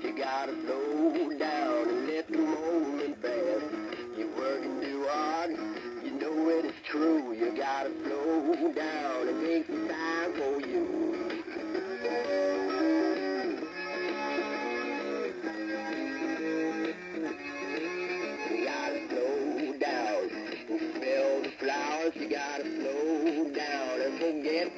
You gotta slow down and let the moment pass. You're working too hard, you know it is true. You gotta slow down and make some time for you. You gotta slow down and smell the flowers. You gotta slow down and forget